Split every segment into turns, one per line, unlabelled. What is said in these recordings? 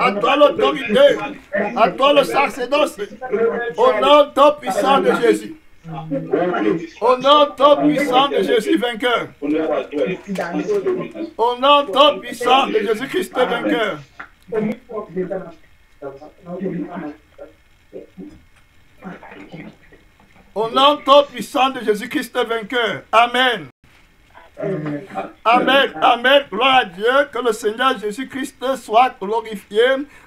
À toi l'autorité. À toi le sacerdoce. Au nom tout puissant de Jésus. Au nom tout puissant de Jésus vainqueur. Au nom tout puissant de Jésus-Christ vainqueur. Au nom tout puissant de Jésus-Christ vainqueur. Amen. Amen, Amen, gloire à Dieu, que le Seigneur Jésus-Christ soit glorifié,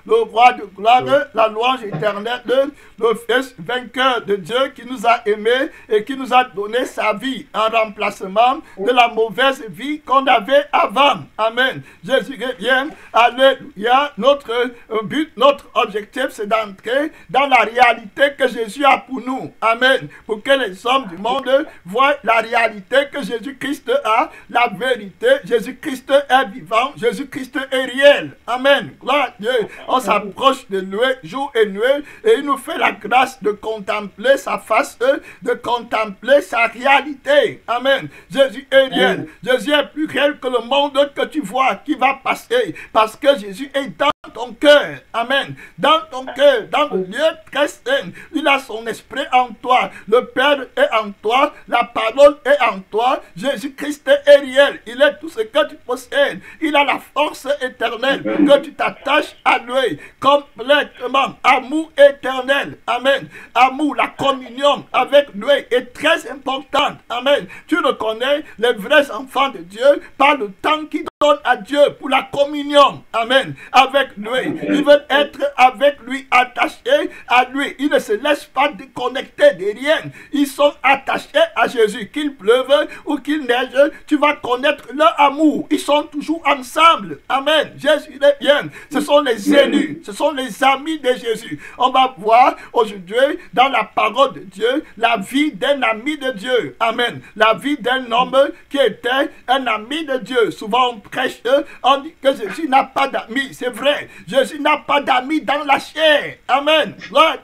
le roi de gloire, la louange éternelle, le fils vainqueur de Dieu qui nous a aimés et qui nous a donné sa vie en remplacement de la mauvaise vie qu'on avait avant. Amen. Jésus bien, Alléluia. Notre but, notre objectif, c'est d'entrer dans la réalité que Jésus a pour nous. Amen. Pour que les hommes du monde voient la réalité que Jésus-Christ a la vérité. Jésus-Christ est vivant, Jésus-Christ est réel. Amen. Gloire à Dieu. On s'approche de lui jour et nuit et il nous fait la grâce de contempler sa face, de contempler sa réalité. Amen. Jésus est réel. Jésus est plus réel que le monde que tu vois qui va passer parce que Jésus est dans ton cœur. Amen. Dans ton cœur, dans le lieu très saint, il a son esprit en toi. Le Père est en toi. La parole est en toi. Jésus-Christ est. Il est tout ce que tu possèdes. Il a la force éternelle que tu t'attaches à lui complètement. Amour éternel. Amen. Amour, la communion avec lui est très importante. Amen. Tu reconnais les vrais enfants de Dieu par le temps qu'ils donnent à Dieu pour la communion. Amen. Avec lui. Ils veulent être avec lui, attachés à lui. Ils ne se laissent pas déconnecter de rien. Ils sont attachés à Jésus. Qu'il pleuve ou qu'il neige, tu vas connaître leur amour. Ils sont toujours ensemble. Amen. Jésus est bien. Ce sont les élus. Ce sont les amis de Jésus. On va voir aujourd'hui dans la parole de Dieu la vie d'un ami de Dieu. Amen. La vie d'un homme qui était un ami de Dieu. Souvent on prêche, on dit que Jésus n'a pas d'amis. C'est vrai. Jésus n'a pas d'amis dans la chair. Amen.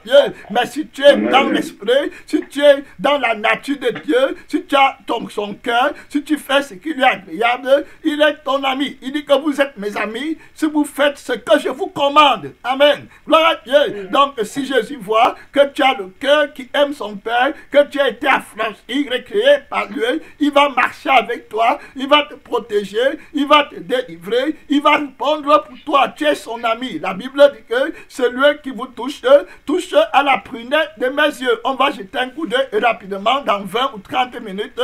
Dieu. Mais si tu es dans l'esprit, si tu es dans la nature de Dieu, si tu as ton, son cœur, si tu fais ce qui lui est agréable, il est ton ami. Il dit que vous êtes mes amis si vous faites ce que je vous commande. Amen. Gloire à Dieu. Donc, si Jésus voit que tu as le cœur qui aime son Père, que tu as été affranchi, recréé par lui, il va marcher avec toi, il va te protéger, il va te délivrer, il va répondre pour toi. Tu es son ami. La Bible dit que celui qui vous touche, touche à la prunelle de mes yeux. On va jeter un coup d'œil rapidement dans 20 ou 30 minutes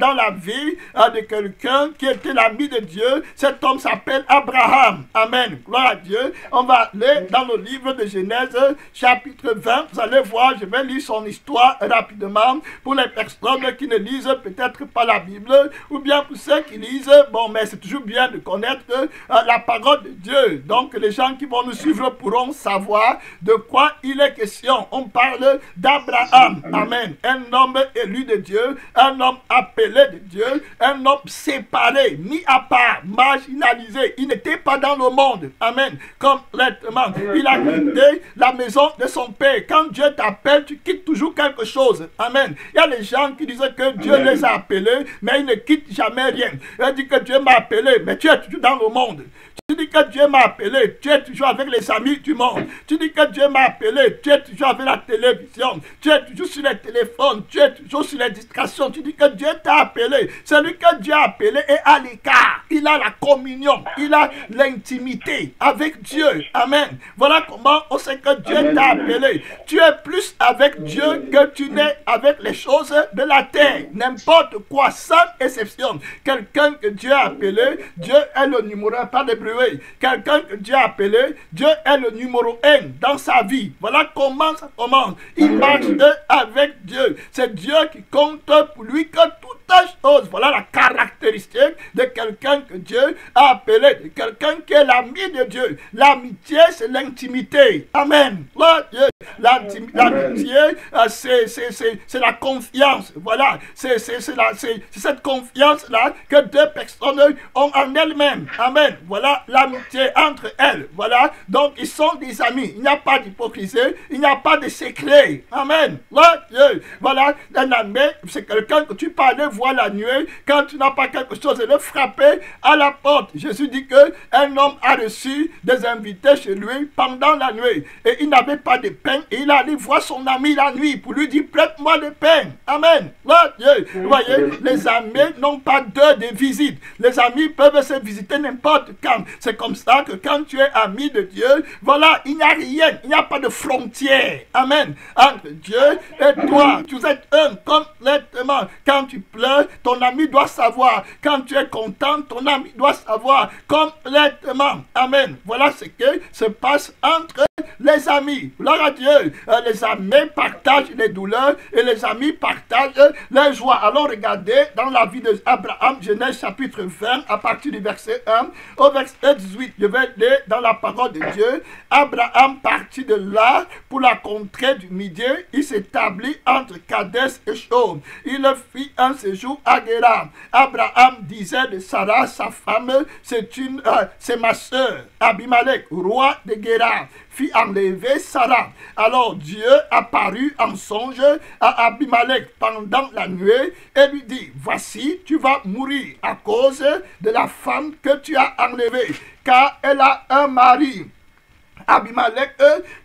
dans la vie de quelqu'un qui était l'ami de Dieu. Cet homme s'appelle Abraham. Amen. Gloire à Dieu. On va aller dans le livre de Genèse, chapitre 20. Vous allez voir, je vais lire son histoire rapidement pour les personnes qui ne lisent peut-être pas la Bible ou bien pour ceux qui lisent. Bon, mais c'est toujours bien de connaître la parole de Dieu. Donc, les gens qui vont nous suivre pourront savoir de quoi il est question. On parle d'Abraham. Amen. Un homme élu de Dieu, un homme appelé de Dieu, un homme séparé, mis à part, marginalisé. Il n'était pas dans le monde. Amen. Complètement. Il a quitté la maison de son père. Quand Dieu t'appelle, tu quittes toujours quelque chose. Amen. Il y a des gens qui disent que Dieu les a appelés, mais ils ne quittent jamais rien. Il dit que Dieu m'a appelé, mais tu es toujours dans le monde. Tu dis que Dieu m'a appelé, tu es toujours avec les amis du monde. Tu dis que Dieu m'a appelé, tu es toujours avec la télévision, tu es toujours sur les téléphones, tu es toujours sur les distractions. Tu dis que Dieu t'a appelé. Celui que Dieu a appelé est à l'écart. Il a la communion, il a l'intimité avec Dieu. Amen. Voilà comment on sait que Dieu t'a appelé. Tu es plus avec Dieu que tu n'es avec les choses de la terre. N'importe quoi, sans exception. Quelqu'un que Dieu a appelé, Dieu est le numéro un, pas de Quelqu'un que Dieu a appelé, Dieu est le numéro un dans sa vie. Voilà comment ça commence. Il marche avec Dieu. C'est Dieu qui compte pour lui que toute chose. Voilà la caractéristique de quelqu'un que Dieu a appelé, quelqu'un qui est l'ami de Dieu. L'amitié, c'est l'intimité. Amen. L'amitié, euh, c'est la confiance. Voilà, c'est cette confiance-là que deux personnes ont en elles-mêmes. Amen. Voilà l'amitié entre elles. Voilà, donc ils sont des amis. Il n'y a pas d'hypocrisie, il n'y a pas de secret. Amen. Voilà, un ami, c'est quelqu'un que tu peux aller voir la nuit quand tu n'as pas quelque chose et le frapper à la porte. Jésus dit que un homme a reçu des invités chez lui pendant la nuit et il n'avait pas de pain il allé voir son ami la nuit pour lui dire prête-moi le pain. Amen. Vous voyez, les amis n'ont pas d'heure de visite. Les amis peuvent se visiter n'importe quand. C'est comme ça que quand tu es ami de Dieu, voilà, il n'y a rien, il n'y a pas de frontière. Amen. Entre Dieu et toi, tu êtes un complètement. Quand tu pleures, ton ami doit savoir. Quand tu es content, ton ami doit savoir complètement. Amen. Voilà ce qui se passe entre les amis. Gloire à Dieu. Euh, les amis partagent les douleurs et les amis partagent les joies. Alors regardez dans la vie d'Abraham, Genèse chapitre 20, à partir du verset 1 au verset 18. Je vais lire dans la parole de Dieu. Abraham partit de là pour la contrée du Midi. Il s'établit entre Kadès et Chaume. Il fit un séjour à Guéram. Abraham disait de Sarah, sa femme, c'est euh, ma soeur. Abimelech, roi de Guéram fit enlever Sarah. Alors Dieu apparut en songe à Abimelech pendant la nuit et lui dit, voici, tu vas mourir à cause de la femme que tu as enlevée, car elle a un mari. Abimelech,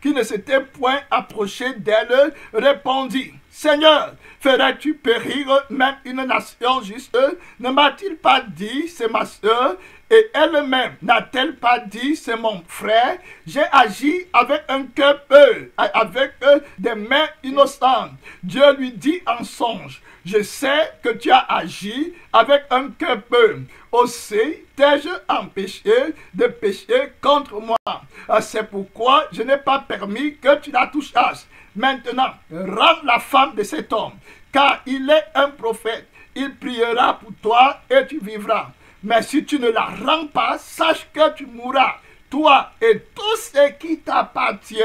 qui ne s'était point approché d'elle, répondit, Seigneur, ferais-tu périr même une nation juste? Ne m'a-t-il pas dit, c'est ma soeur, et elle-même n'a-t-elle pas dit, c'est mon frère, j'ai agi avec un cœur peu, avec des mains innocentes. Dieu lui dit en songe, je sais que tu as agi avec un cœur peu. Aussi t'ai-je empêché de pécher contre moi. Ah, c'est pourquoi je n'ai pas permis que tu la touchasses. Maintenant, rends la femme de cet homme, car il est un prophète. Il priera pour toi et tu vivras. Mais si tu ne la rends pas, sache que tu mourras, toi et tout ce qui t'appartient.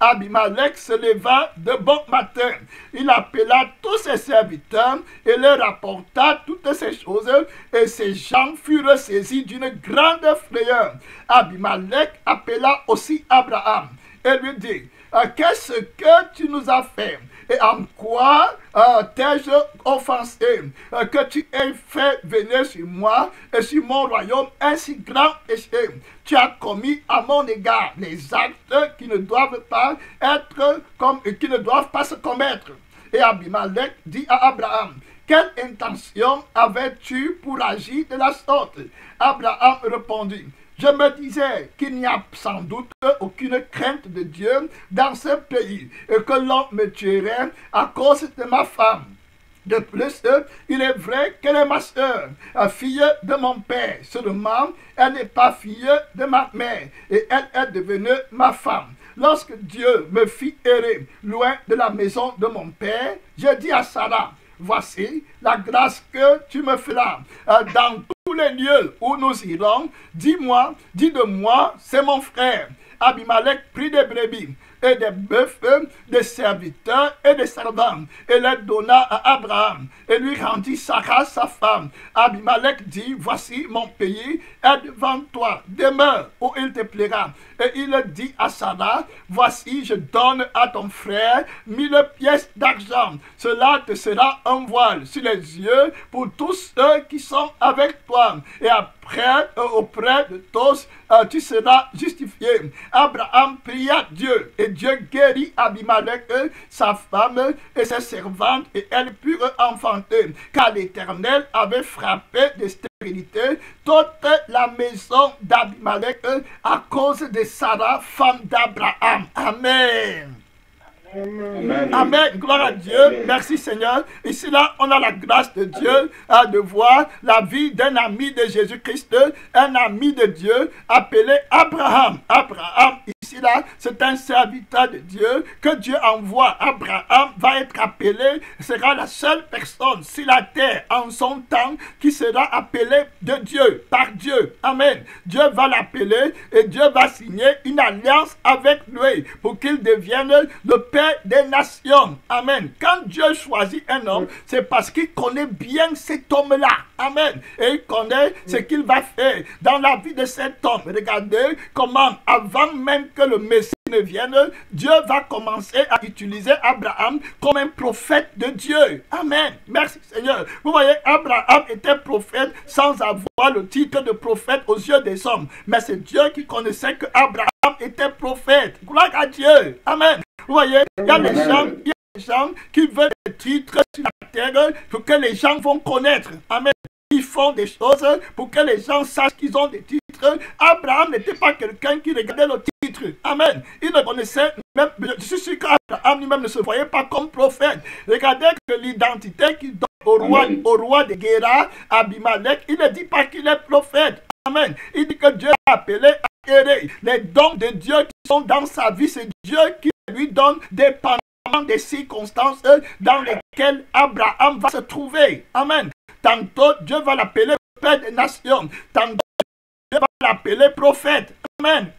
Abimelech se leva de bon matin. Il appela tous ses serviteurs et leur rapporta toutes ces choses. Et ces gens furent saisis d'une grande frayeur. Abimelech appela aussi Abraham et lui dit, qu'est-ce que tu nous as fait? Et en quoi euh, t'ai-je offensé euh, que tu aies fait venir sur moi et sur mon royaume un si grand péché Tu as commis à mon égard les actes qui ne doivent pas être comme qui ne doivent pas se commettre. Et Abimelech dit à Abraham, quelle intention avais-tu pour agir de la sorte? Abraham répondit, je me disais qu'il n'y a sans doute aucune crainte de Dieu dans ce pays et que l'on me tuerait à cause de ma femme. De plus, il est vrai qu'elle est ma soeur, fille de mon père. Seulement, elle n'est pas fille de ma mère et elle est devenue ma femme. Lorsque Dieu me fit errer loin de la maison de mon père, j'ai dit à Sarah, voici la grâce que tu me feras dans les lieux où nous irons, dis-moi, dis de moi, c'est mon frère. Abimelech prit des brebis et des bœufs, des serviteurs et des servants, et les donna à Abraham, et lui rendit Sarah sa femme. Abimelech dit, voici mon pays est devant toi, demeure où il te plaira. Et il dit à Sarah, voici je donne à ton frère mille pièces d'argent. Cela te sera un voile sur les yeux pour tous ceux qui sont avec toi. Et après, euh, auprès de tous, euh, tu seras justifié. Abraham pria Dieu et Dieu guérit Abimelech, sa femme et ses servantes et elles purent enfanter. Car l'Éternel avait frappé de stérilité toute la maison d'Abimelech à cause de Sarah, femme d'Abraham. Amen. Amen. Gloire à Dieu. Merci Seigneur. Ici là, on a la grâce de Dieu à de voir la vie d'un ami de Jésus-Christ, un ami de Dieu appelé Abraham. Abraham, ici là, c'est un serviteur de Dieu que Dieu envoie. Abraham va être appelé, sera la seule personne sur la terre en son temps qui sera appelé de Dieu, par Dieu. Amen. Dieu va l'appeler et Dieu va signer une alliance avec lui pour qu'il devienne le Père des nations. Amen. Quand Dieu choisit un homme, c'est parce qu'il connaît bien cet homme-là. Amen. Et il connaît ce qu'il va faire dans la vie de cet homme. Regardez comment, avant même le Messie ne vienne, Dieu va commencer à utiliser Abraham comme un prophète de Dieu. Amen. Merci Seigneur. Vous voyez, Abraham était prophète sans avoir le titre de prophète aux yeux des hommes. Mais c'est Dieu qui connaissait que Abraham était prophète. Gloire à Dieu. Amen. Vous voyez, il y a des gens, il y a des gens qui veulent des titres sur la terre pour que les gens vont connaître. Amen. Font des choses pour que les gens sachent qu'ils ont des titres. Abraham n'était pas quelqu'un qui regardait le titre. Amen. Il ne connaissait même, je suis sûr qu'Abraham lui-même ne se voyait pas comme prophète. Regardez que l'identité qu'il donne au roi, au roi de Guéra, Abimelech, il ne dit pas qu'il est prophète. Amen. Il dit que Dieu l'a appelé à errer. Les dons de Dieu qui sont dans sa vie, c'est Dieu qui lui donne dépendamment des circonstances dans lesquelles Abraham va se trouver. Amen. Tantôt, Dieu va l'appeler Père des nations. Tantôt, Dieu va l'appeler prophète. Amen.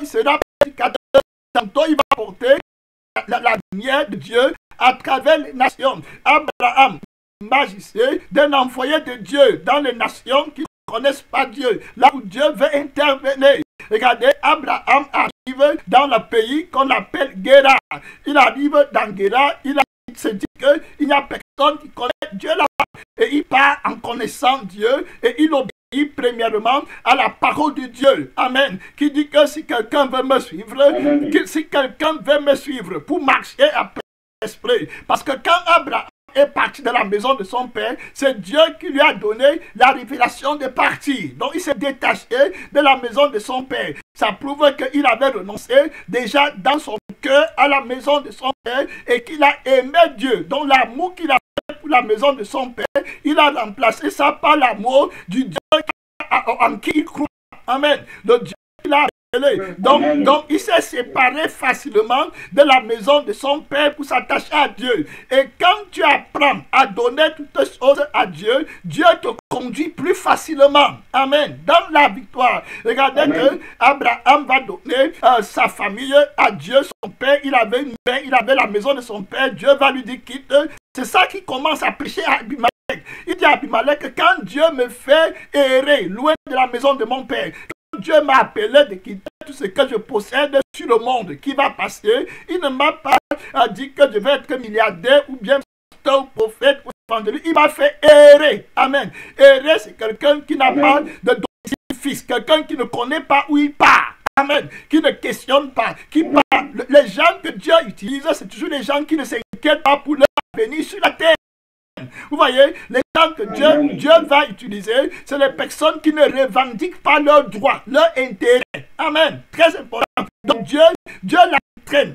Il sera prédicateur. Tantôt, il va porter la, lumière de Dieu à travers les nations. Abraham, magicien d'un envoyé de Dieu dans les nations qui ne connaissent pas Dieu. Là où Dieu veut intervenir. Regardez, Abraham arrive dans le pays qu'on appelle Guéra. Il arrive dans Guéra, il se dit qu'il n'y a personne qui connaît Dieu là-bas. Et il part en connaissant Dieu et il obéit premièrement à la parole de Dieu. Amen. Qui dit que si quelqu'un veut me suivre, que si quelqu'un veut me suivre pour marcher après l'esprit. Parce que quand Abraham est parti de la maison de son père, c'est Dieu qui lui a donné la révélation de partir. Donc il s'est détaché de la maison de son père. Ça prouve qu'il avait renoncé déjà dans son cœur à la maison de son père et qu'il a aimé Dieu. Donc l'amour qu'il a fait pour la maison de son père, il a remplacé ça par l'amour du Dieu en qui il croit. Amen. Le Dieu qu'il a donc, donc, il s'est séparé facilement de la maison de son père pour s'attacher à Dieu. Et quand tu apprends à donner toutes choses à Dieu, Dieu te conduit plus facilement. Amen. Dans la victoire. Regardez que Abraham va donner euh, sa famille à Dieu, son père. Il avait une main, il avait la maison de son père. Dieu va lui dire quitte. C'est ça qui commence à prêcher à Abimelech. Il dit à Abimelech, quand Dieu me fait errer loin de la maison de mon père, Dieu m'a appelé de quitter tout ce que je possède sur le monde qui va passer? Il ne m'a pas dit que je vais être milliardaire ou bien ou prophète ou Il m'a fait errer. Amen. Errer, c'est quelqu'un qui n'a pas de fils, quelqu'un qui ne connaît pas où il part. Amen. Qui ne questionne pas, qui. Les gens que Dieu utilise, c'est toujours les gens qui ne s'inquiètent pas pour leur avenir sur la terre. Vous voyez, les gens que Dieu, Dieu va utiliser, c'est les personnes qui ne revendiquent pas leurs droits, leur intérêt. Amen. Très important. Donc Dieu, Dieu traîne.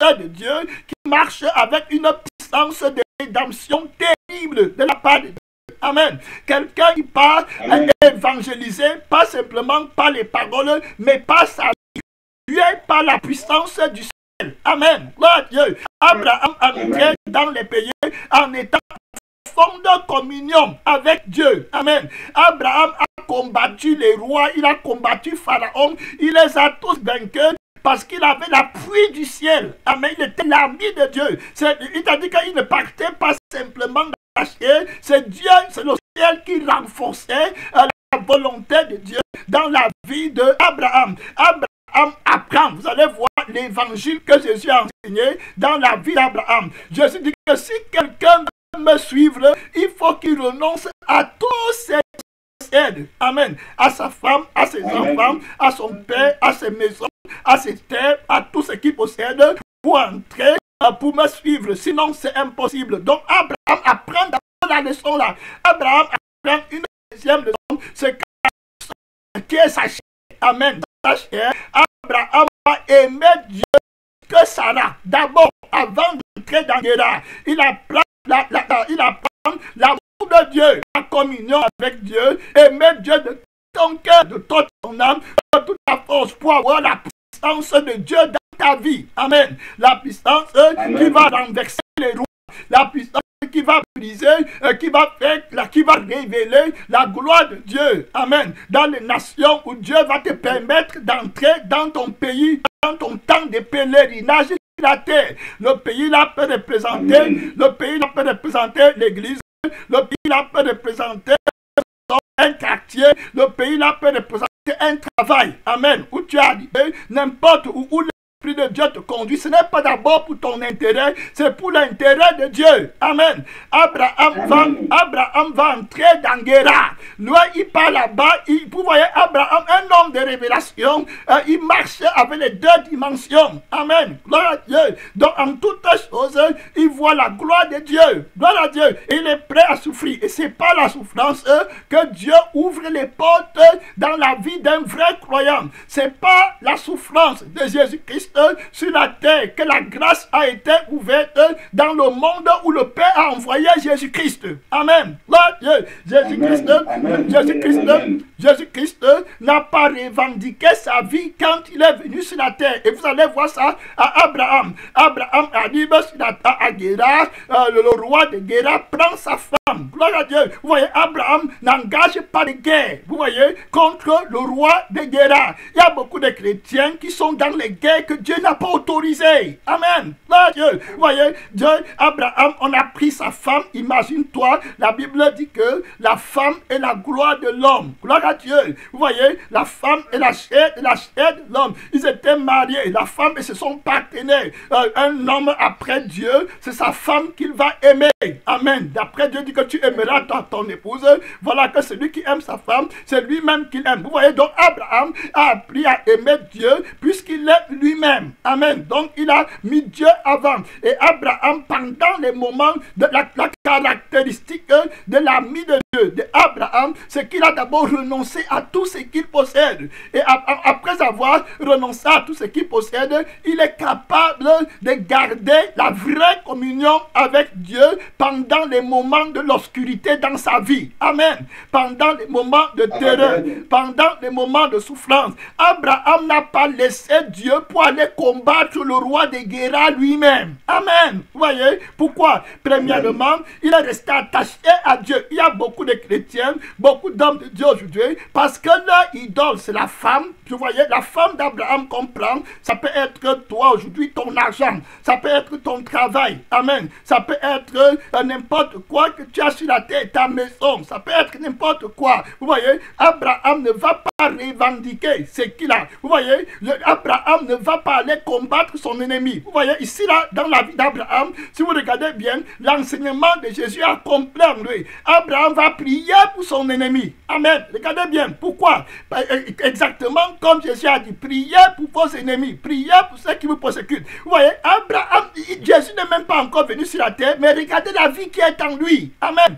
Un de Dieu qui marche avec une puissance de rédemption terrible de la part de Dieu. Amen. Quelqu'un qui parle à évangéliser, pas simplement par les paroles, mais par sa vie. Dieu par la puissance du Amen. Gloire Dieu. Abraham entré dans les pays en étant en de communion avec Dieu. Amen. Abraham a combattu les rois, il a combattu Pharaon, il les a tous vaincus parce qu'il avait la pluie du ciel. Amen. Il était l'ami de Dieu. Il a dit qu'il ne partait pas simplement d'acheter. C'est Dieu, c'est le ciel qui renforçait euh, la volonté de Dieu dans la vie d'Abraham. Abraham Vous allez voir l'évangile que Jésus a enseigné dans la vie d'Abraham. Jésus dit que si quelqu'un veut me suivre, il faut qu'il renonce à tous ses aides. Amen. À sa femme, à ses enfants, à son père, à ses maisons, à ses terres, à tout ce qu'il possède pour entrer, pour me suivre. Sinon, c'est impossible. Donc, Abraham apprend la leçon là. Abraham apprend une deuxième leçon, c'est qui est sa Amen. Abraham a aimé Dieu que Sarah. D'abord, avant d'entrer dans Guéra, il apprend la, la, il apprend l'amour de Dieu, la communion avec Dieu, aimer Dieu de ton cœur, de toute ton âme, donne toute ta force pour avoir la puissance de Dieu dans ta vie. Amen. La puissance qui va renverser les rois. La puissance qui va briser, euh, qui va faire, qui va révéler la gloire de Dieu. Amen. Dans les nations où Dieu va te permettre d'entrer dans ton pays, dans ton temps de pèlerinage la terre. Le pays là peut représenter, le pays là peut représenter l'église, le pays là peut représenter un quartier, le pays là peut représenter un travail. Amen. Où tu as n'importe où, où de Dieu te conduit, ce n'est pas d'abord pour ton intérêt, c'est pour l'intérêt de Dieu. Amen. Abraham, Va, Abraham va entrer dans Guéra. Lui, il parle là-bas. Vous voyez, Abraham, un homme de révélation, euh, il marche avec les deux dimensions. Amen. Gloire à Dieu. Donc, en toutes choses, il voit la gloire de Dieu. Gloire à Dieu. Il est prêt à souffrir. Et c'est pas la souffrance que Dieu ouvre les portes dans la vie d'un vrai croyant. C'est pas la souffrance de Jésus-Christ sur la terre que la grâce a été ouverte dans le monde où le Père a envoyé Jésus-Christ. Amen. Jésus-Christ, Jésus-Christ, Jésus-Christ n'a pas revendiqué sa vie quand il est venu sur la terre. Et vous allez voir ça à Abraham. Abraham a dit à Guéra, euh, le roi de Guéra prend sa femme. Gloire à Dieu. Vous voyez, Abraham n'engage pas de guerre. Vous voyez, contre le roi de Guéra. Il y a beaucoup de chrétiens qui sont dans les guerres que Dieu n'a pas autorisé. Amen. Là, Dieu. Vous voyez, Dieu, Abraham, on a pris sa femme. Imagine-toi, la Bible dit que la femme est la gloire de l'homme. Gloire à Dieu. Vous voyez, la femme est la chair, la chair de l'homme. Ils étaient mariés. La femme c'est son partenaire. Euh, un homme après Dieu, c'est sa femme qu'il va aimer. Amen. D'après Dieu dit que tu aimeras ton, ton épouse. Voilà que celui qui aime sa femme, c'est lui-même qu'il aime. Vous voyez, donc Abraham a appris à aimer Dieu puisqu'il est lui-même. Amen. Donc il a mis Dieu avant. Et Abraham, pendant les moments de la, caractéristique de l'ami de Dieu, de Abraham, c'est qu'il a d'abord renoncé à tout ce qu'il possède. Et après avoir renoncé à tout ce qu'il possède, il est capable de garder la vraie communion avec Dieu pendant les moments de l'obscurité dans sa vie. Amen. Pendant les moments de terreur, pendant les moments de souffrance. Abraham n'a pas laissé Dieu pour aller combattre le roi de Guéra lui-même. Amen. Vous voyez pourquoi? Premièrement, il est resté attaché à Dieu. Il y a beaucoup de chrétiens, beaucoup d'hommes de Dieu aujourd'hui, parce que leur idole, c'est la femme. Vous voyez, la femme d'Abraham comprend, ça peut être toi aujourd'hui, ton argent, ça peut être ton travail. Amen. Ça peut être euh, n'importe quoi que tu as sur la terre, ta maison, ça peut être n'importe quoi. Vous voyez, Abraham ne va pas revendiquer ce qu'il a. Vous voyez, Abraham ne va aller combattre son ennemi. Vous voyez, ici, là, dans la vie d'Abraham, si vous regardez bien, l'enseignement de Jésus a compris en lui. Abraham va prier pour son ennemi. Amen. Regardez bien. Pourquoi? Ben, euh, Exactement comme Jésus a dit, priez pour vos ennemis, priez pour ceux qui vous persécutent. Vous voyez, Abraham, Jésus n'est même pas encore venu sur la terre, mais regardez la vie qui est en lui. Amen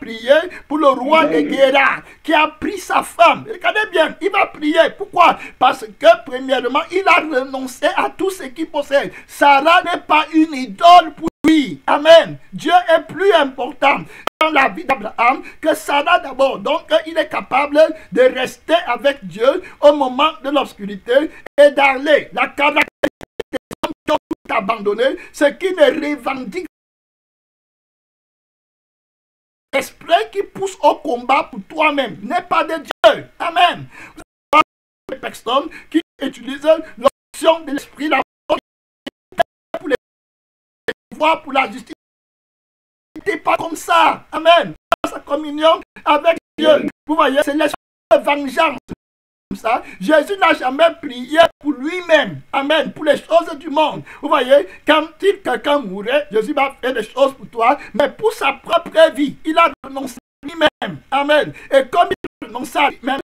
prier pour le roi de Guéra qui a pris sa femme. Regardez bien, il va prier. Pourquoi? Parce que, premièrement, il a renoncé à tout ce qu'il possède. Sarah n'est pas une idole pour lui. Amen. Dieu est plus important dans la vie d'Abraham que Sarah d'abord. Donc, il est capable de rester avec Dieu au moment de l'obscurité et d'aller. La caractéristique qui abandonné, c'est qu'ils ne revendiquent L'esprit qui pousse au combat pour toi-même n'est pas de Dieu. Amen. Les personnes qui utilisent l'option de l'esprit, la pour les pouvoirs, pour la justice. n'est pas comme ça. Amen. Sa communion avec Dieu. Vous voyez, c'est de vengeance ça. Jésus n'a jamais prié pour lui-même. Amen. Pour les choses du monde. Vous voyez, quand il quelqu'un mourait, Jésus va faire des choses pour toi, mais pour sa propre vie, il a renoncé lui-même. Amen. Et comme il a renoncé lui-même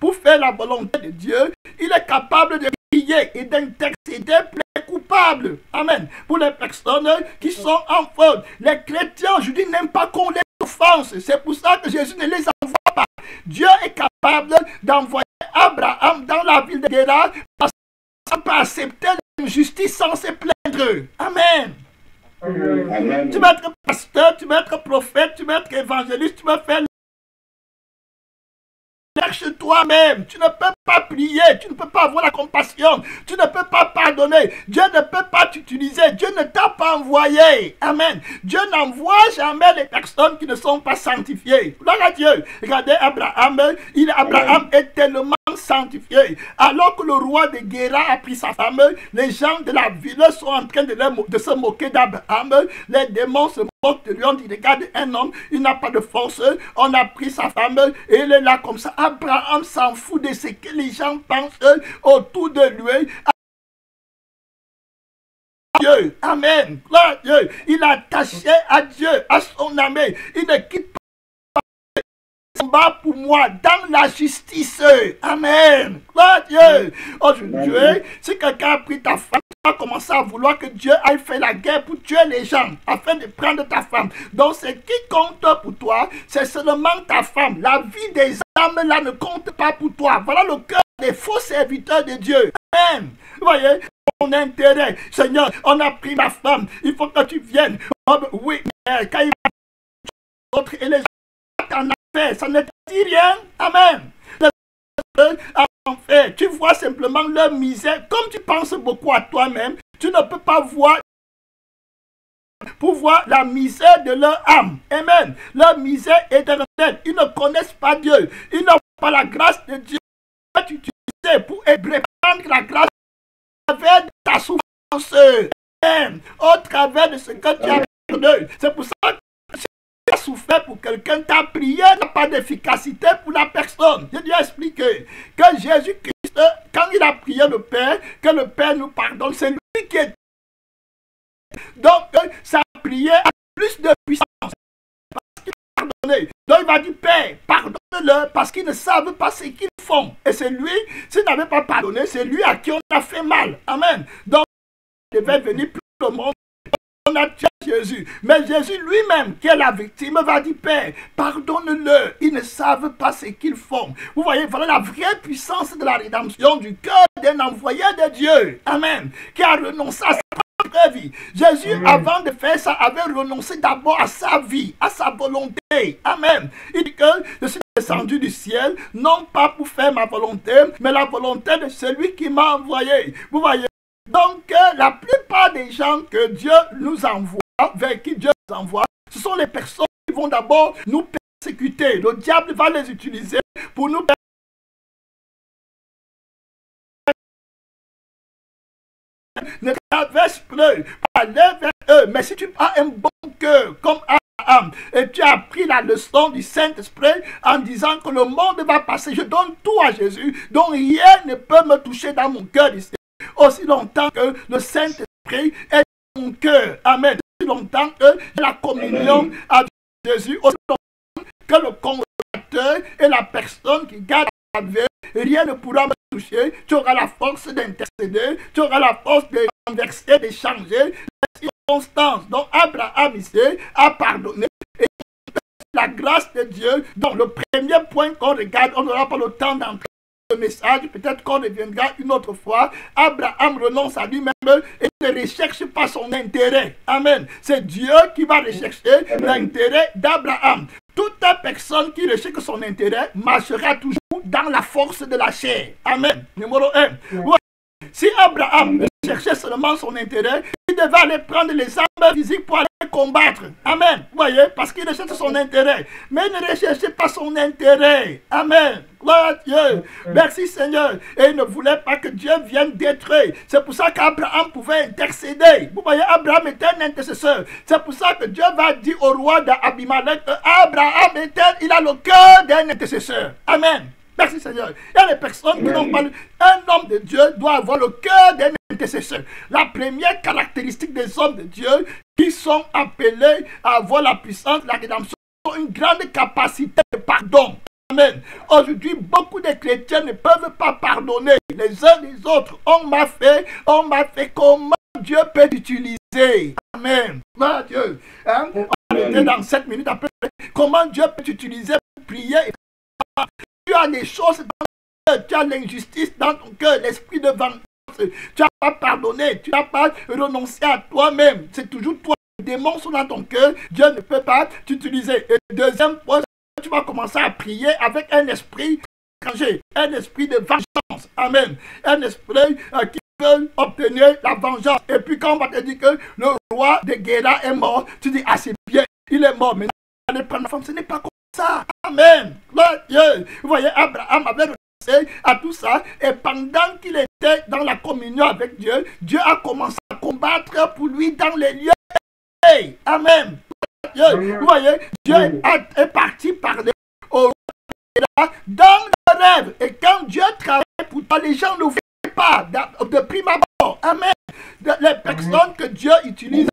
pour faire la volonté de Dieu, il est capable de prier et d'intercéder pour les coupables. Amen. Pour les personnes qui sont en faute. Les chrétiens aujourd'hui n'aiment pas qu'on les offense. C'est pour ça que Jésus ne les envoie Dieu est capable d'envoyer Abraham dans la ville de Guéra parce qu'il pas accepté l'injustice sans se plaindre. Amen. Tu vas être pasteur, tu vas être prophète, tu vas être évangéliste, tu vas faire cherches toi-même. Tu ne peux pas prier, tu ne peux pas avoir la compassion, tu ne peux pas pardonner. Dieu ne peut pas t'utiliser. Dieu ne t'a pas envoyé. Amen. Dieu n'envoie jamais les personnes qui ne sont pas sanctifiées. Gloire à Dieu. Regardez Abraham. Il, Abraham est tellement sanctifié. Alors que le roi de Guéra a pris sa femme, les gens de la ville sont en train de, se moquer d'Abraham. Les démons se moquent de lui. On dit, regarde un homme, il n'a pas de force. On a pris sa femme et il est là comme ça. Abraham s'en fout de ce que les gens pensent autour de lui. Dieu. Amen. Dieu. Il a attaché à Dieu, à son âme. Il ne quitte pas combat pour moi dans la justice. Amen. Gloire Dieu. Aujourd'hui, si quelqu'un a pris ta femme, tu vas commencer à vouloir que Dieu aille faire la guerre pour tuer les gens afin de prendre ta femme. Donc, ce qui compte pour toi, c'est seulement ta femme. La vie des âmes là ne compte pas pour toi. Voilà le cœur des faux serviteurs de Dieu. Amen. Vous voyez, mon intérêt. Seigneur, on a pris ma femme. Il faut que tu viennes. Oh, oui, mais quand il va et les gens t'en ça ne dit rien. Amen. En fait, tu vois simplement leur misère. Comme tu penses beaucoup à toi-même, tu ne peux pas voir pour voir la misère de leur âme. Amen. Leur misère éternelle. Ils ne connaissent pas Dieu. Ils n'ont pas la grâce de Dieu. Tu sais pour répandre la grâce travers de ta souffrance, au travers de ce que tu as. C'est pour ça souffert pour quelqu'un, ta prière n'a pas d'efficacité pour la personne. Je lui ai expliqué que Jésus-Christ, quand il a prié le Père, que le Père nous pardonne, c'est lui qui est. Donc, sa prière a plus de puissance. Donc, il va dire Père, pardonne-le parce qu'ils ne savent pas ce qu'ils font. Et c'est lui, s'il n'avait pas pardonné, c'est lui à qui on a fait mal. Amen. Donc, il devait venir plus le monde. On a tué Jésus. Mais Jésus lui-même, qui est la victime, va dire Père, pardonne-le. Ils ne savent pas ce qu'ils font. Vous voyez, voilà la vraie puissance de la rédemption du cœur d'un envoyé de Dieu. Amen. Qui a renoncé à sa propre vie. Jésus, avant de faire ça, avait renoncé d'abord à sa vie, à sa volonté. Amen. Il dit que je suis descendu du ciel, non pas pour faire ma volonté, mais la volonté de celui qui m'a envoyé. Vous voyez Donc, la plupart des gens que Dieu nous envoie, vers qui Dieu nous envoie, ce sont les personnes qui vont d'abord nous persécuter. Le diable va les utiliser pour nous ne traverse plus, aller vers eux. Mais si tu as un bon cœur, comme Abraham, et tu as pris la leçon du Saint-Esprit en disant que le monde va passer, je donne tout à Jésus, donc rien ne peut me toucher dans mon cœur. Aussi longtemps que le Saint-Esprit est dans mon cœur. Amen. Aussi longtemps que la communion avec Jésus, aussi longtemps que le consolateur et la personne qui garde la vie, rien ne pourra me toucher. Tu auras la force d'intercéder, tu auras la force de renverser, de changer les circonstances. Donc Abraham ici a pardonné et la grâce de Dieu. Donc le premier point qu'on regarde, on n'aura pas le temps d'entrer le message, peut-être qu'on reviendra une autre fois. Abraham renonce à lui-même et ne recherche pas son intérêt. Amen. C'est Dieu qui va rechercher l'intérêt d'Abraham. Toute personne qui recherche son intérêt marchera toujours dans la force de la chair. Amen. Numéro 1. Si Abraham cherchait seulement son intérêt, il devait aller prendre les armes physiques pour aller combattre. Amen. Vous voyez, parce qu'il recherche son intérêt. Mais il ne recherchait pas son intérêt. Amen. Merci Seigneur. Et il ne voulait pas que Dieu vienne détruire. C'est pour ça qu'Abraham pouvait intercéder. Vous voyez, Abraham était un intercesseur. C'est pour ça que Dieu va dire au roi d'Abimelech Abraham était, il a le cœur d'un intercesseur. Amen. Merci Seigneur. Il y a des personnes qui n'ont pas... Un homme de Dieu doit avoir le cœur d'un intercesseur. La première caractéristique des hommes de Dieu qui sont appelés à avoir la puissance, la rédemption, une grande capacité de pardon. Amen. Aujourd'hui, beaucoup de chrétiens ne peuvent pas pardonner les uns les autres. On m'a fait, on m'a fait comment Dieu peut t'utiliser? Amen. Dieu. Hein? On va dans 7 minutes après. Comment Dieu peut t'utiliser pour prier tu as des choses dans ton cœur, tu as l'injustice dans ton cœur, l'esprit de vengeance, tu n'as pas pardonné, tu n'as pas renoncé à toi-même, c'est toujours toi. Les démons sont dans ton cœur, Dieu ne peut pas t'utiliser. Et deuxième point, tu vas commencer à prier avec un esprit étranger, un esprit de vengeance. Amen. Un esprit euh, qui veut obtenir la vengeance. Et puis quand on va te dire que le roi de Guéra est mort, tu dis, ah c'est bien, il est mort, mais allez prendre la femme. Ce n'est pas comme ça. Amen. Vous voyez, Abraham avait renoncé à tout ça. Et pendant qu'il était dans la communion avec Dieu, Dieu a commencé à combattre pour lui dans les lieux. Amen. Vous voyez, Dieu est parti parler au dans le rêve. Et quand Dieu travaille pour toi, les gens ne voient pas de prime abord. Amen. Les personnes que Dieu utilise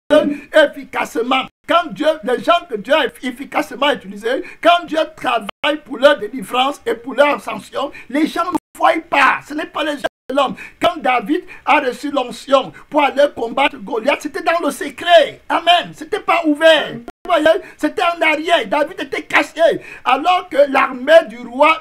efficacement. Quand Dieu, les gens que Dieu a efficacement utilisés, quand Dieu travaille pour leur délivrance et pour leur ascension, les gens ne voient pas. Ce n'est pas les gens de l'homme. Quand David a reçu l'onction pour aller combattre Goliath, c'était dans le secret. Amen. C'était pas ouvert. C'était en arrière. David était caché. Alors que l'armée du roi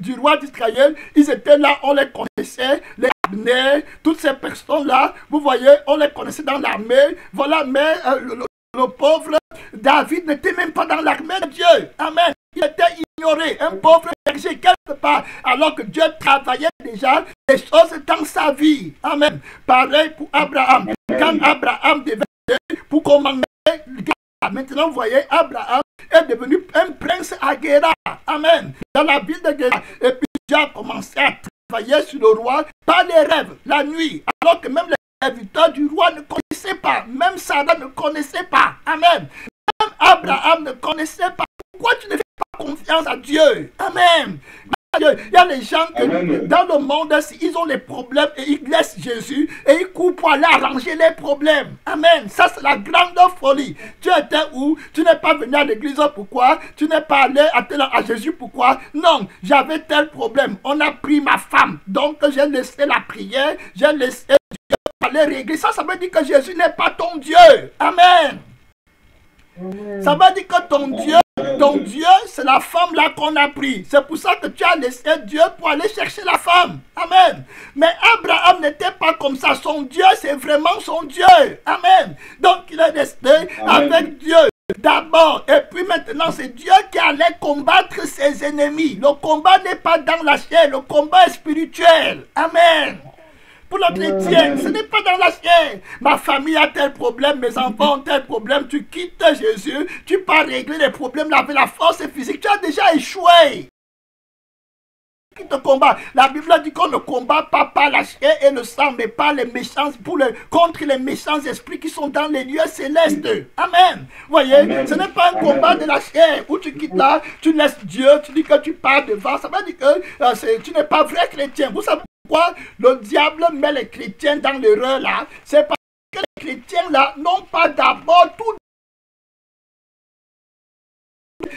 du roi d'Israël, ils étaient là, on les connaissait, les Abner, toutes ces personnes-là, vous voyez, on les connaissait dans l'armée. Voilà, mais euh, le, pauvre David n'était même pas dans l'armée de Dieu. Amen. Il était ignoré, un pauvre berger quelque part, alors que Dieu travaillait déjà des choses dans sa vie. Amen. Pareil pour Abraham. Quand Abraham devait pour commander Maintenant, vous voyez, Abraham est devenu un prince à Guéra. Amen. Dans la ville de Guéra. Et puis, Dieu a commencé à travailler sur le roi par les rêves, la nuit. Alors que même les serviteurs du roi ne connaissaient pas. Même Sarah ne connaissait pas. Amen. Même Abraham ne connaissait pas. Pourquoi tu ne fais pas confiance à Dieu? Amen. Il y a les gens dans le monde, ils ont les problèmes et ils laissent Jésus et ils courent pour aller arranger les problèmes. Amen. Ça, c'est la grande folie. Tu étais où? Tu n'es pas venu à l'église, pourquoi? Tu n'es pas allé à, à Jésus, pourquoi? Non, j'avais tel problème. On a pris ma femme. Donc, j'ai laissé la prière, j'ai laissé Dieu aller régler. Ça, ça veut dire que Jésus n'est pas ton Dieu. Amen. Ça veut dire que ton Dieu, ton Dieu, c'est la femme là qu'on a pris. C'est pour ça que tu as laissé Dieu pour aller chercher la femme. Amen. Mais Abraham n'était pas comme ça. Son Dieu, c'est vraiment son Dieu. Amen. Donc il est resté avec Dieu. D'abord, et puis maintenant, c'est Dieu qui allait combattre ses ennemis. Le combat n'est pas dans la chair, le combat est spirituel. Amen. Pour le chrétien, ce n'est pas dans la chair. Ma famille a tel problème, mes enfants ont tel problème. Tu quittes Jésus, tu pars régler les problèmes avec la force physique. Tu as déjà échoué. Qui te combat? La Bible dit qu'on ne combat pas par la chair et le sang, mais par les méchants, pour le, contre les méchants esprits qui sont dans les lieux célestes. Amen. Voyez, ce n'est pas un combat de la chair où tu quittes là, tu laisses Dieu, tu dis que tu pars devant. Ça veut dire que euh, tu n'es pas vrai chrétien. Vous savez pourquoi le diable met les chrétiens dans l'erreur là C'est parce que les chrétiens là n'ont pas d'abord tout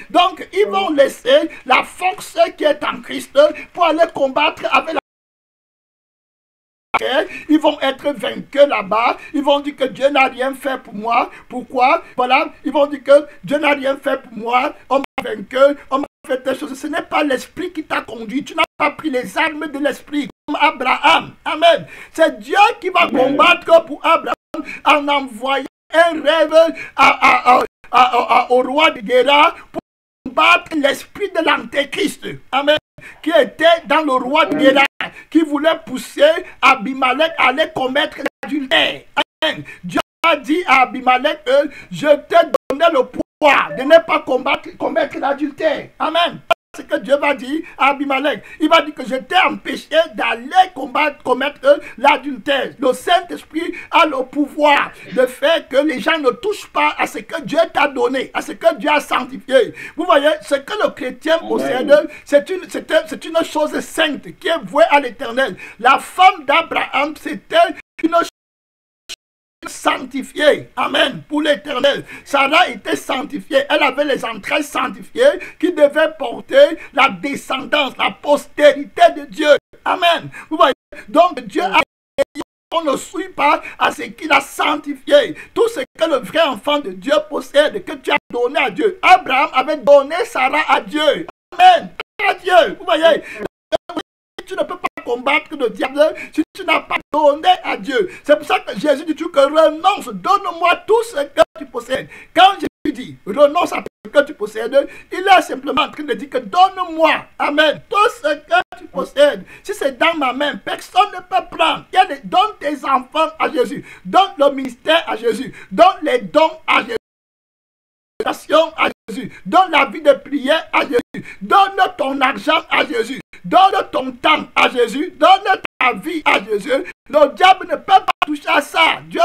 donc, ils vont laisser la force qui est en Christ pour aller combattre avec la ils vont être vaincus là-bas. Ils vont dire que Dieu n'a rien fait pour moi. Pourquoi? Voilà, ils vont dire que Dieu n'a rien fait pour moi. On m'a vaincu, on m'a fait des choses. Ce n'est pas l'esprit qui t'a conduit. Tu n'as pas pris les armes de l'esprit. Abraham. Amen. C'est Dieu qui va combattre pour Abraham en envoyant un rêve au roi de Guéra pour combattre l'esprit de l'antéchrist. Amen. Qui était dans le roi de Guéra, qui voulait pousser Abimelech à aller commettre l'adultère. Amen. Dieu a dit à Abimelech, je t'ai donné le pouvoir de ne pas combattre, commettre l'adultère. Amen ce que Dieu va dire à Abimelech. Il va dire que je t'ai empêché d'aller combattre, commettre l'adultère. Le Saint-Esprit a le pouvoir de faire que les gens ne touchent pas à ce que Dieu t'a donné, à ce que Dieu a sanctifié. Vous voyez, ce que le chrétien possède, c'est une, une chose sainte qui est vouée à l'éternel. La femme d'Abraham, c'était une sanctifiée. Amen. Pour l'éternel. Sarah était sanctifiée. Elle avait les entrailles sanctifiées qui devaient porter la descendance, la postérité de Dieu. Amen. Vous voyez? Donc Dieu a on ne suit pas à ce qu'il a sanctifié. Tout ce que le vrai enfant de Dieu possède, que tu as donné à Dieu. Abraham avait donné Sarah à Dieu. Amen. À Dieu. Vous voyez? Tu ne peux pas combattre le diable si tu n'as pas donné à Dieu. C'est pour ça que Jésus dit que renonce, donne-moi tout ce que tu possèdes. Quand Jésus dit renonce à que tu possèdes, il est simplement en train de dire que donne-moi, Amen, tout ce que tu possèdes. Si c'est dans ma main, personne ne peut prendre. Donne tes enfants à Jésus, donne le ministère à Jésus, donne les dons à Jésus à Jésus. Donne la vie de prière à Jésus. Donne ton argent à Jésus. Donne ton temps à Jésus. Donne ta vie à Jésus. Le diable ne peut pas toucher à ça. Dieu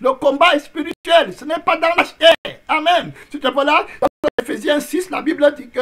le combat spirituel, ce n'est pas dans la chair. Amen. Tu te vois là, dans Ephésiens 6, la Bible dit que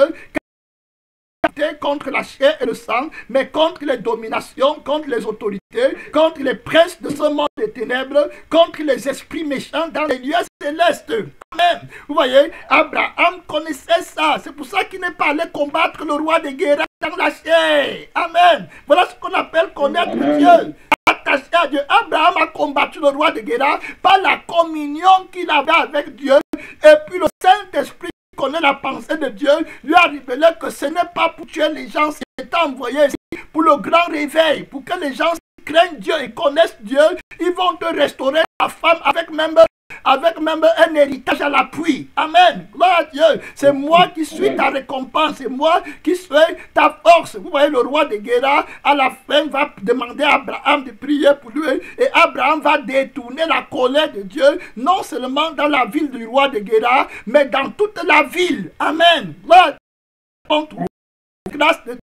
contre la chair et le sang, mais contre les dominations, contre les autorités, contre les princes de ce monde des ténèbres, contre les esprits méchants dans les lieux célestes. Amen. Vous voyez, Abraham connaissait ça. C'est pour ça qu'il n'est pas allé combattre le roi des guerres dans la chair. Amen. Voilà ce qu'on appelle connaître Dieu attaché à Dieu. Abraham a combattu le roi de Guéra par la communion qu'il avait avec Dieu. Et puis le Saint-Esprit connaît la pensée de Dieu, lui a révélé que ce n'est pas pour tuer les gens, c'est envoyé pour le grand réveil, pour que les gens craignent Dieu et connaissent Dieu, ils vont te restaurer la femme avec même avec même un héritage à l'appui. Amen. Gloire à Dieu. C'est moi qui suis ta récompense. C'est moi qui suis ta force. Vous voyez, le roi de Guéra, à la fin, va demander à Abraham de prier pour lui. Et Abraham va détourner la colère de Dieu, non seulement dans la ville du roi de Guéra, mais dans toute la ville. Amen. Gloire grâce de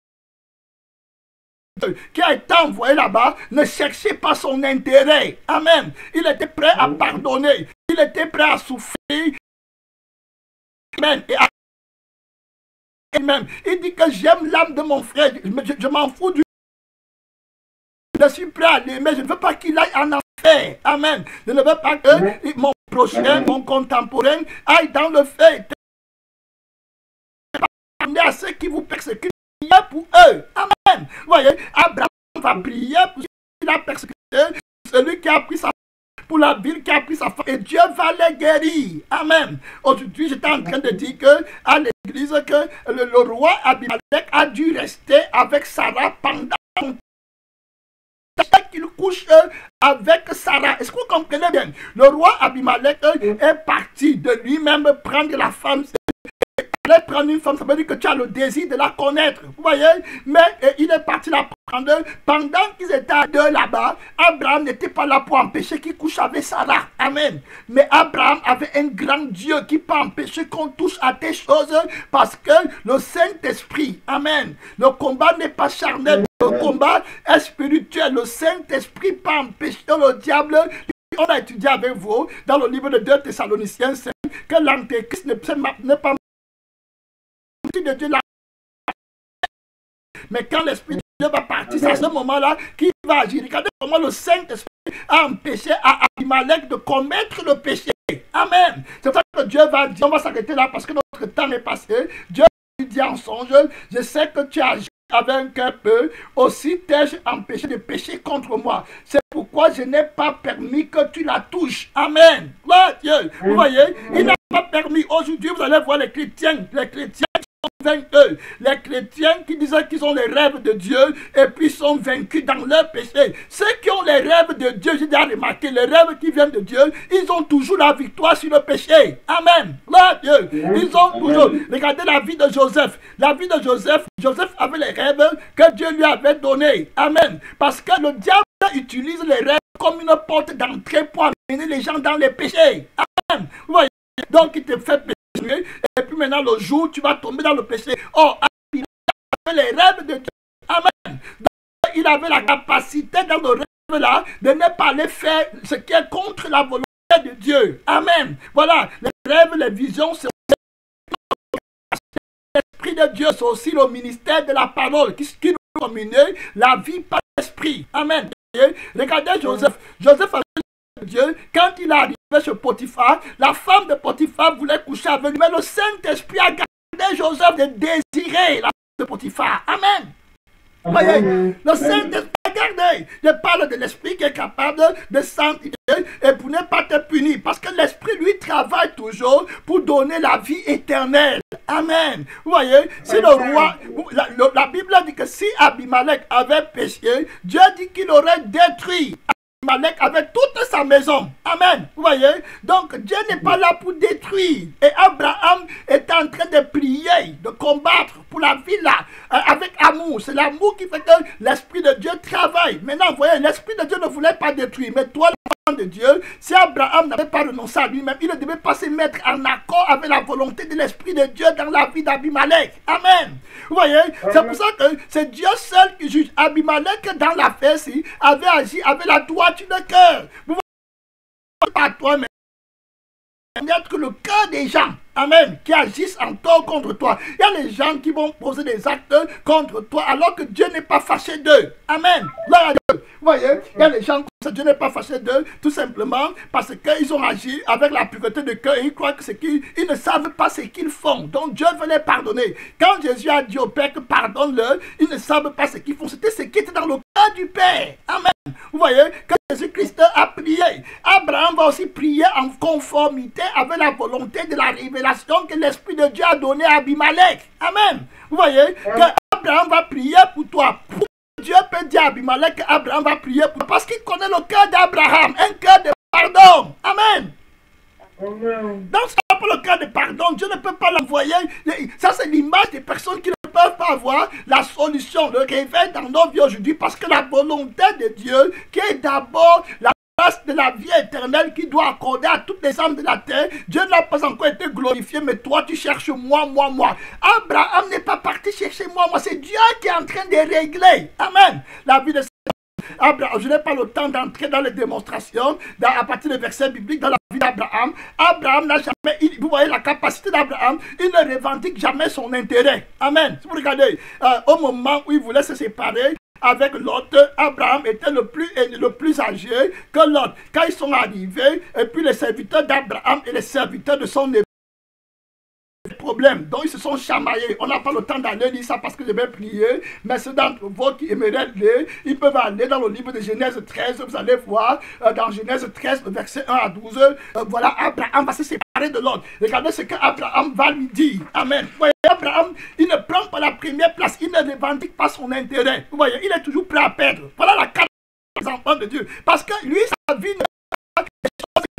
qui a été envoyé là-bas ne cherchait pas son intérêt. Amen. Il était prêt à pardonner. Il était prêt à souffrir. Amen. Et même, il dit que j'aime l'âme de mon frère. Je, m'en fous du. Je suis prêt à l'aimer. Je ne veux pas qu'il aille en enfer. Amen. Je ne veux pas que mon prochain, mon contemporain aille dans le fait. à ceux qui vous persécutent pour eux. Amen. Vous voyez, Abraham va prier pour la persécuté, celui qui a pris sa pour la ville qui a pris sa femme. Et Dieu va les guérir. Amen. Aujourd'hui, j'étais en train de dire que à l'église que le, roi Abimelech a dû rester avec Sarah pendant qu'il couche avec Sarah. Est-ce que vous comprenez bien? Le roi Abimelech est parti de lui-même prendre la femme prendre une femme, ça veut dire que tu as le désir de la connaître. Vous voyez? Mais il est parti la prendre. Pendant qu'ils étaient à deux là-bas, Abraham n'était pas là pour empêcher qu'il couche avec Sarah. Amen. Mais Abraham avait un grand Dieu qui peut empêcher qu'on touche à tes choses parce que le Saint-Esprit, Amen. Le combat n'est pas charnel, le combat est spirituel. Le Saint-Esprit peut empêcher le diable on a étudié avec vous dans le livre de 2 Thessaloniciens 5 que l'antéchrist n'est pas de Dieu Mais quand l'Esprit de Dieu va partir, c'est à ce moment-là qu'il va agir. Regardez comment le Saint-Esprit a empêché à Abimelech de commettre le péché. Amen. C'est pour ça que Dieu va dire, on va s'arrêter là parce que notre temps est passé. Dieu dit en songe, je sais que tu as avec un peu, aussi t'ai-je empêché de pécher contre moi. C'est pourquoi je n'ai pas permis que tu la touches. Amen. Dieu. Vous voyez, il n'a pas permis. Aujourd'hui, vous allez voir les chrétiens, les chrétiens vainqueurs. Les chrétiens qui disent qu'ils ont les rêves de Dieu et puis sont vaincus dans leur péché. Ceux qui ont les rêves de Dieu, j'ai déjà remarqué, les rêves qui viennent de Dieu, ils ont toujours la victoire sur le péché. Amen. Là, Dieu. Ils ont toujours. Regardez la vie de Joseph. La vie de Joseph, Joseph avait les rêves que Dieu lui avait donnés. Amen. Parce que le diable utilise les rêves comme une porte d'entrée pour amener les gens dans les péchés. Amen. Vous voyez? Donc il te fait et puis maintenant, le jour, tu vas tomber dans le péché. Oh, il avait les rêves de Dieu. Amen. Il avait la capacité dans le rêve là de ne pas aller faire ce qui est contre la volonté de Dieu. Amen. Voilà, les rêves, les visions, c'est l'Esprit de Dieu, c'est aussi le ministère de la parole qui, qui nous communique la vie par l'Esprit. Amen. Regardez Joseph. Joseph avait Dieu, quand il est arrivé chez Potiphar, la femme de Potiphar voulait coucher avec lui, mais le Saint-Esprit a gardé Joseph de désirer la femme de Potiphar. Amen. Vous voyez, le Saint-Esprit a gardé. Je parle de l'Esprit qui est capable de sentir et pour ne pas te punir. Parce que l'Esprit, lui, travaille toujours pour donner la vie éternelle. Amen. Vous voyez, si le roi, la, la Bible dit que si Abimelech avait péché, Dieu dit qu'il aurait détruit Avec toute sa maison. Amen. Vous voyez? Donc Dieu n'est pas là pour détruire. Et Abraham est en train de prier, de combattre pour la vie là, euh, avec amour. C'est l'amour qui fait que l'Esprit de Dieu travaille. Maintenant, vous voyez, l'Esprit de Dieu ne voulait pas détruire. Mais toi, de Dieu, si Abraham n'avait pas renoncé à lui-même, il ne devait pas se mettre en accord avec la volonté de l'Esprit de Dieu dans la vie d'Abimelech. Amen. Vous voyez, c'est pour ça que c'est Dieu seul qui juge. Abimelech, dans l'affaire, avait agi avec la droiture de cœur. Vous voyez, pas toi, mais que le cœur des gens, Amen, qui agissent encore contre toi. Il y a les gens qui vont poser des actes contre toi alors que Dieu n'est pas fâché d'eux. Amen. Voyez, il y a les gens comme ça, Dieu n'est pas fâché d'eux, tout simplement parce qu'ils ont agi avec la pureté de cœur et ils croient que c'est qu'ils ils ne savent pas ce qu'ils font. Donc Dieu veut les pardonner. Quand Jésus a dit au Père que pardonne-le, ils ne savent pas ce qu'ils font. C'était ce qui était dans le cœur du Père. Amen. Vous voyez que Jésus-Christ a prié. Abraham va aussi prier en conformité avec la volonté de la révélation que l'Esprit de Dieu a donnée à Abimelech. Amen. Vous voyez que Abraham va prier pour toi. Dieu peut dire à Abimelech qu'Abraham va prier pour parce qu'il connaît le cœur d'Abraham, un cœur de pardon. Amen. Donc, ce n'est pas le cœur de pardon. Dieu ne peut pas l'envoyer. Ça, c'est l'image des personnes qui ne peuvent pas avoir la solution, le réveil dans nos vies aujourd'hui parce que la volonté de Dieu, qui est d'abord la de la vie éternelle qui doit accorder à toutes les âmes de la terre. Dieu n'a pas encore été glorifié, mais toi tu cherches moi, moi, moi. Abraham n'est pas parti chercher moi, moi. C'est Dieu qui est en train de régler. Amen. La vie de Abraham, je n'ai pas le temps d'entrer dans les démonstrations à partir des versets bibliques dans la vie d'Abraham. Abraham n'a jamais, vous voyez la capacité d'Abraham, il ne revendique jamais son intérêt. Amen. Si vous regardez, euh, au moment où il voulait se séparer, avec l'autre, Abraham était le plus, le plus âgé que l'autre. Quand ils sont arrivés, et puis les serviteurs d'Abraham et les serviteurs de son problème. Donc ils se sont chamaillés. On n'a pas le temps d'aller lire ça parce que je vais prier. Mais ceux d'entre vous qui aimeraient lire, ils peuvent aller dans le livre de Genèse 13. Vous allez voir euh, dans Genèse 13, verset 1 à 12. Euh, voilà, Abraham va se séparer de l'autre. Regardez ce qu'Abraham va lui dire. Amen. Vous voyez, Abraham, il ne prend pas la première place. Il ne revendique pas son intérêt. Vous voyez, il est toujours prêt à perdre. Voilà la carte des enfants de Dieu. Parce que lui, sa vie ne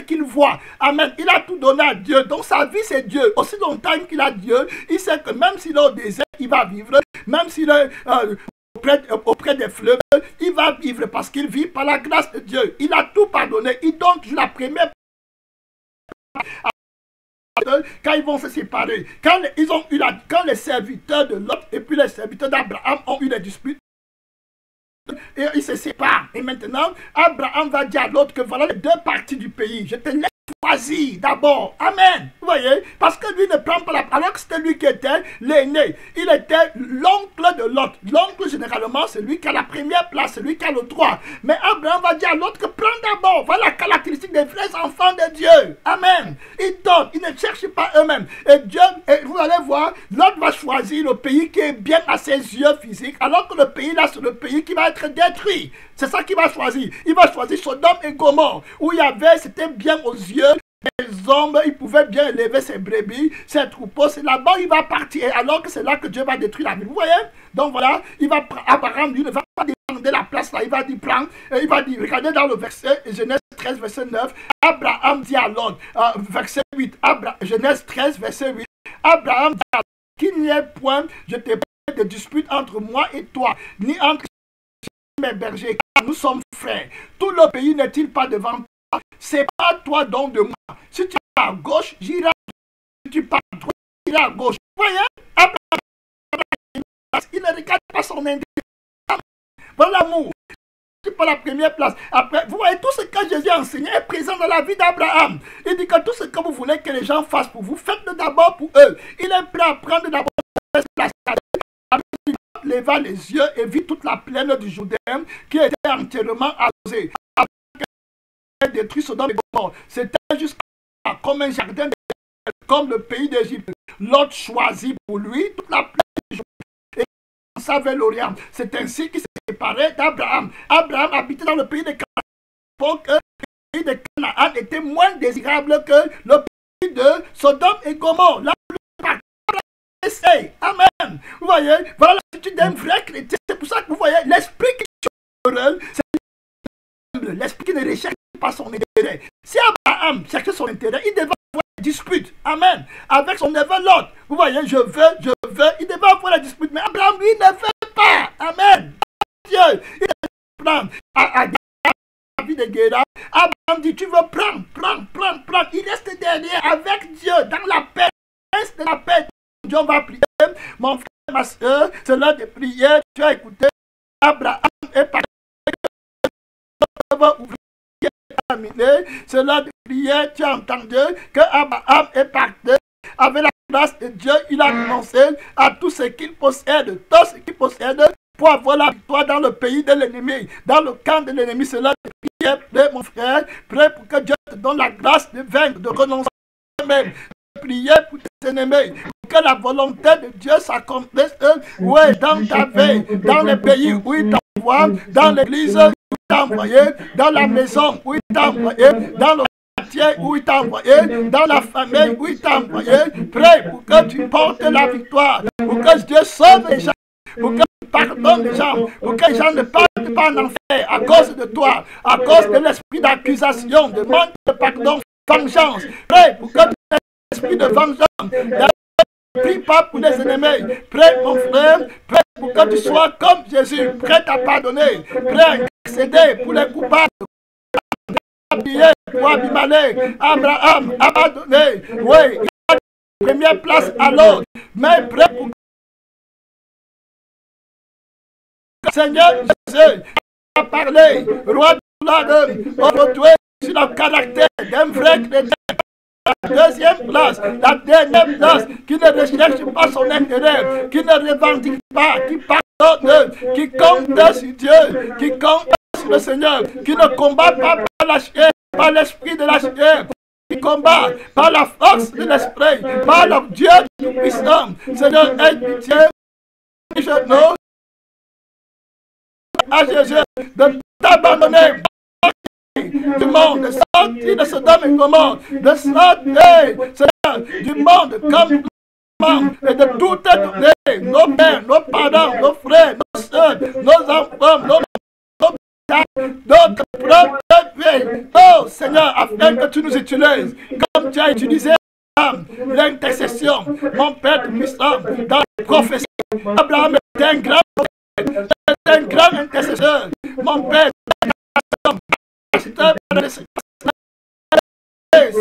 qu'il voit. Amen. Il a tout donné à Dieu. Donc sa vie, c'est Dieu. Aussi longtemps qu'il a Dieu, il sait que même s'il est au désert, il va vivre. Même s'il est euh, auprès, auprès, des fleuves, il va vivre parce qu'il vit par la grâce de Dieu. Il a tout pardonné. Il donne la première quand ils vont se séparer, quand ils ont eu la, quand les serviteurs de Lot et puis les serviteurs d'Abraham ont eu des disputes, et ils se séparent. Et maintenant, Abraham va dire à l'autre que voilà les deux parties du pays. Je te laisse choisir d'abord. Amen. Vous voyez Parce que lui ne prend pas la... Alors que c'était lui qui était l'aîné. Il était l'oncle de l'autre. L'oncle, généralement, c'est lui qui a la première place, c'est lui qui a le droit. Mais Abraham va dire à l'autre que prends d'abord. Voilà la caractéristique des vrais enfants de Dieu. Amen. Ils donnent, ils ne cherchent pas eux-mêmes. Et Dieu, vous allez voir, l'autre va choisir le pays qui est bien à ses yeux physiques, alors que le pays là, c'est le pays qui va être détruit. C'est ça qu'il va choisir. Il va choisir Sodome et Gomorre, où il y avait, c'était bien aux yeux les hommes, ils pouvaient bien élever ses brebis, ses troupeaux. C'est là-bas il va partir. Alors que c'est là que Dieu va détruire la ville. Vous voyez? Donc voilà, il va, Abraham, lui, ne va pas demander la place là. Il va dire, prends. Et il va dire, regardez dans le verset, Genèse 13, verset 9. Abraham dit à l'autre, euh, verset 8. Genèse 13, verset 8. Abraham dit à qu'il n'y ait point, de dispute entre moi et toi, ni entre mes bergers, car nous sommes frères. Tout le pays n'est-il pas devant c'est pas toi donc de moi. Si tu pars à gauche, j'irai Si tu pars à droite, j'irai à gauche. Vous voyez Il ne regarde pas son intérêt. Voilà l'amour. Tu pas la première place. Après, vous voyez, tout ce que Jésus a enseigné est présent dans la vie d'Abraham. Il dit que tout ce que vous voulez que les gens fassent pour vous, faites-le d'abord pour eux. Il est prêt à prendre d'abord la place. Leva les yeux et vit toute la plaine du Jourdain qui était entièrement arrosée détruit Sodome et Gomorrhe. C'était jusqu'à comme un jardin, comme le pays d'Égypte. L'autre choisit pour lui toute la plaine et savait l'Orient. C'est ainsi qu'il s'est séparé d'Abraham. Abraham habitait dans le pays de Canaan. le pays de Canaan était moins désirable que le pays de Sodome et Gomorre. La Amen. Vous voyez, voilà l'attitude d'un vrai chrétien. C'est pour ça que vous voyez l'esprit qui c'est l'esprit qui ne recherche son intérêt. Si Abraham cherchait son intérêt, il devait avoir une dispute. Amen. Avec son neveu Lot. Vous voyez, je veux, je veux. Il devait avoir la dispute. Mais Abraham, lui, ne veut pas. Amen. Dieu, il prendre à, à de Guéra. Abraham dit, tu veux prendre, prendre, prendre, prendre. Il reste derrière avec Dieu dans la paix. Reste la paix. Dieu va prier. Mon frère, ma soeur, c'est l'heure de prier. Tu as écouté. Abraham est parti. C'est de prier. Tu as entendu que Abraham est parti. Avec la grâce de Dieu, il a commencé à tout ce qu'il possède, tout ce qu'il possède, pour avoir la victoire dans le pays de l'ennemi, dans le camp de l'ennemi. C'est de prier, prêt, mon frère, prêt pour que Dieu te donne la grâce de vaincre, de renoncer à toi-même, de prier pour tes ennemis, que la volonté de Dieu s'accomplisse, ouais, dans ta vie, dans le pays où il t'envoie, dans l'église dans la maison où il t'a envoyé, dans le quartier où il t'a envoyé, dans la famille où il t'a envoyé, prêt pour que tu portes la victoire, pour que Dieu sauve les gens, pour que tu pardonnes les gens, pour que les gens ne partent pas en enfer à cause de toi, à cause de l'esprit d'accusation, de manque de pardon, vengeance, prêt pour que l'esprit de vengeance, Prie pas pour les ennemis. Prêt, mon frère. Prêt pour que tu sois comme Jésus. Prêt à pardonner. Prêt pour les coupables. Pour. Abraham, abandonné. Oui, il a première place à l'autre. Mais prêt pour Seigneur Jésus a parlé, roi de la on retrouve sur le caractère d'un vrai chrétien. La deuxième place, la dernière place, qui ne recherche pas son intérêt, qui ne revendique pas, qui pardonne, qui compte sur Dieu, qui compte le Seigneur, qui ne combat pas par la chair, par l'esprit de la chair, qui combat par la force de l'esprit, par le Dieu tout-puissant. Seigneur, aie pitié. Je à Jésus de t'abandonner du monde, sortir de ce domaine et Gomorre, de sortir du monde comme et de tout être nos pères, nos parents, nos frères, nos soeurs, nos enfants, nos notre propre vie. Oh Seigneur, afin que tu nous utilises comme tu as utilisé l'intercession, mon Père puissant, dans la prophétie. Abraham est un grand prophète, un grand intercesseur, mon Père.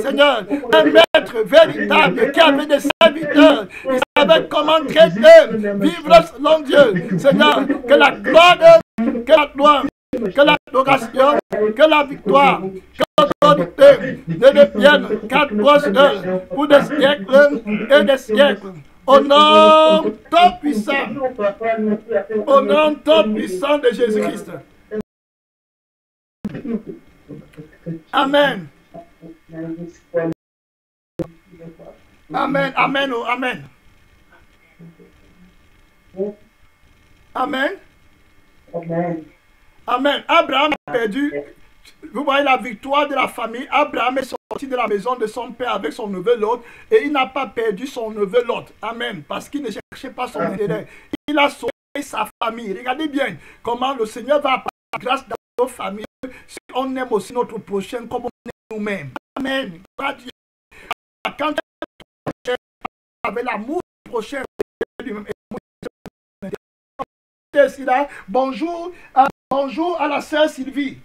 Seigneur, un maître véritable qui avait des serviteurs, il savait comment traiter, vivre selon Dieu. Seigneur, que la gloire, que la gloire, que l'adoration, que la victoire, que l'autorité ne deviennent qu'à toi pour des siècles et des siècles. Au nom tout puissant, au nom tout puissant de Jésus-Christ. Amen. Amen, amen, oh, amen. Amen.
Amen.
Amen. Abraham a perdu. Vous voyez la victoire de la famille. Abraham est sorti de la maison de son père avec son neveu Lot et il n'a pas perdu son neveu Lot. Amen. Parce qu'il ne cherchait pas son intérêt. Il a sauvé sa famille. Regardez bien comment le Seigneur va apporter grâce dans nos familles si on aime aussi notre prochain comme on aime nous-mêmes. Amen. Quand avec l'amour prochain, bonjour à, bonjour à la sœur Sylvie.